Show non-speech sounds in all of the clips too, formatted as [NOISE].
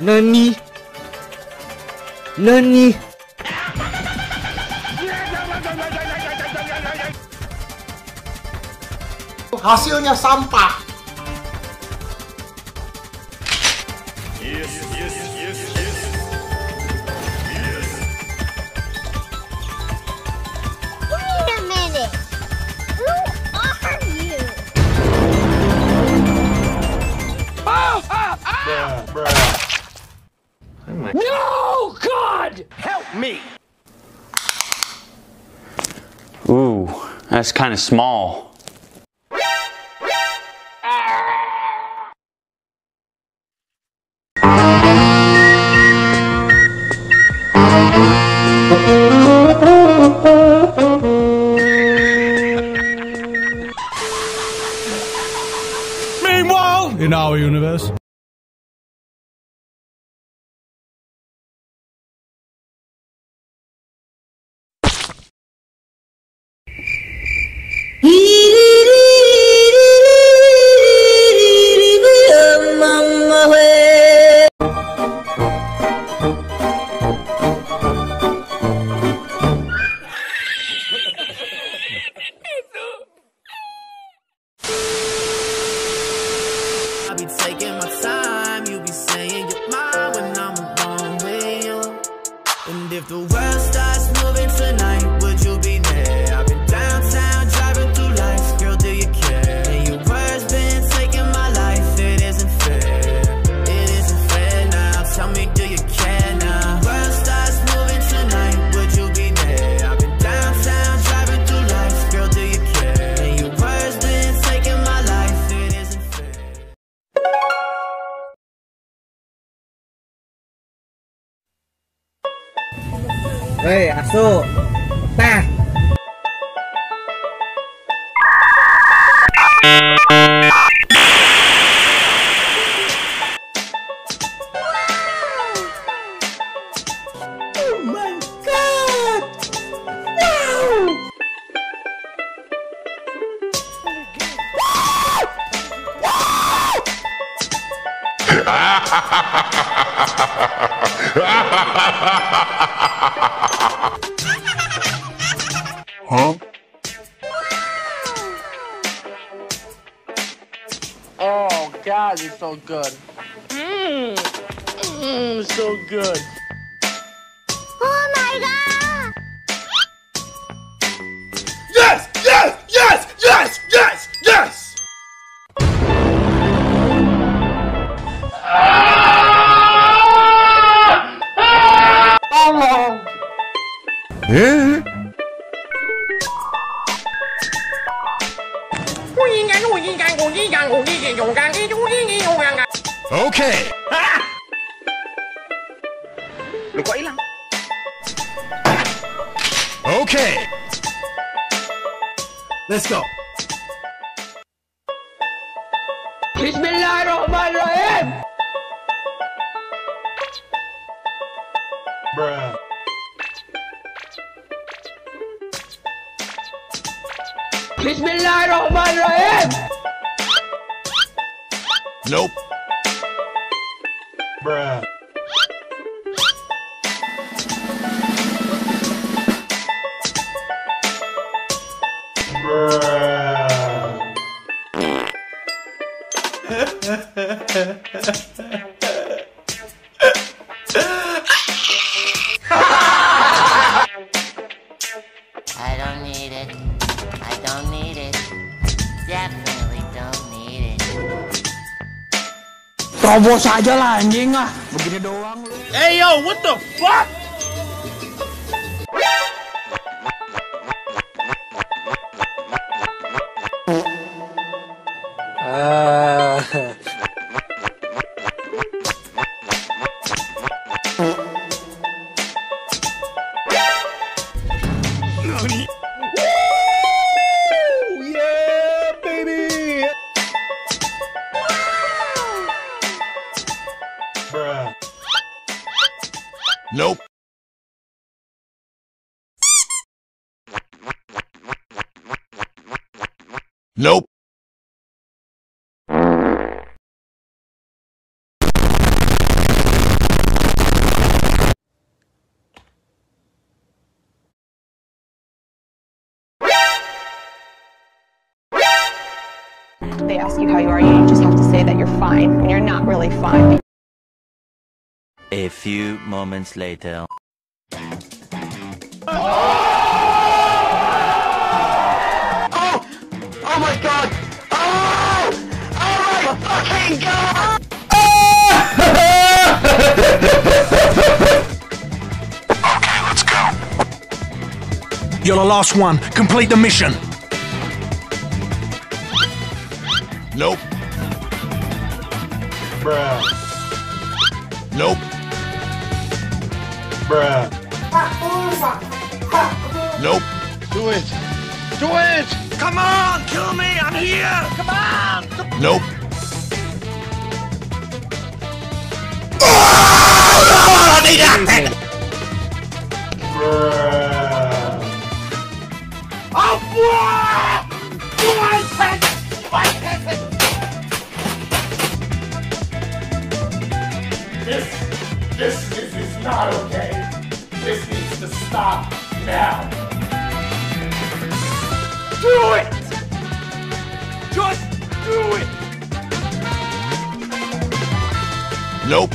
Nani? Nani? Hasilnya sampah. Wait a that's kind of small. hei asu. Nah. Oh Ha ha ha ha! ะ Oh God, you're so good. Mmm, mmm, so good. Okay. Lu kok hilang? Okay. Let's go. Bismillahirrahmanirrahim. Bismillahirrahmanirrahim. Nope. I [LAUGHS] Terobos aja lah anjing ah. Begini doang lu. Hey yo, what the fuck? Yeah, Nope. Nope. They ask you how you are, you just have to say that you're fine when you're not really fine. A few moments later. Oh! oh my god! Oh! Oh my fucking god! Okay, let's go. You're the last one. Complete the mission. Nope. Bruh. Nope. Bruh. Nope. Do it! Do it! Come on! Kill me! I'm here! Come on! Nope. Oh, now. Do it! Just do it! Nope.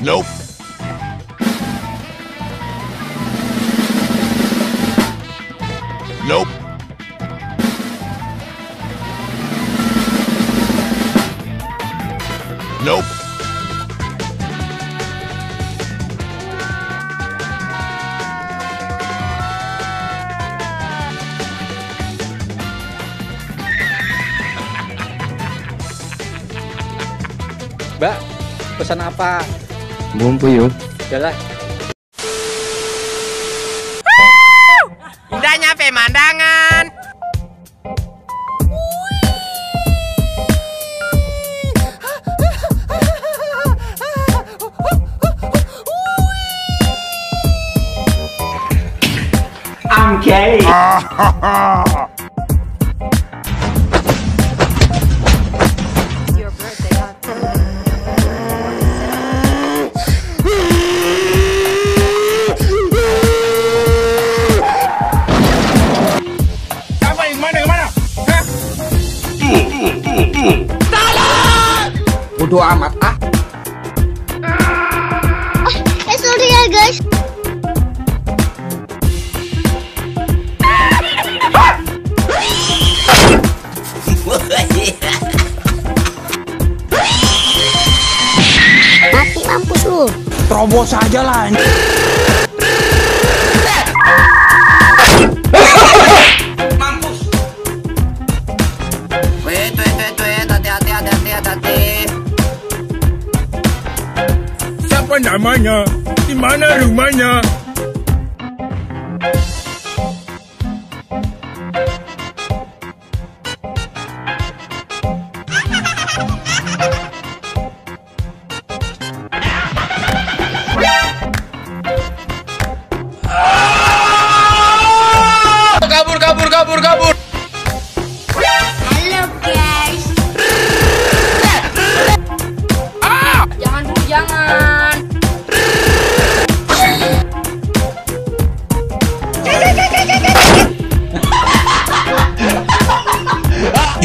Nope. Nope. Nope. Mbak, pesan apa? Bumbu yuk. Jalan. Udah nyampe mandangan. I'm gay. [LAUGHS] Bodoh amat ah. Eh sorry ya guys. Mati mampus lu. Terobos aja lah. Namanya? Di mana rumahnya?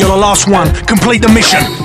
The last one. Complete the mission.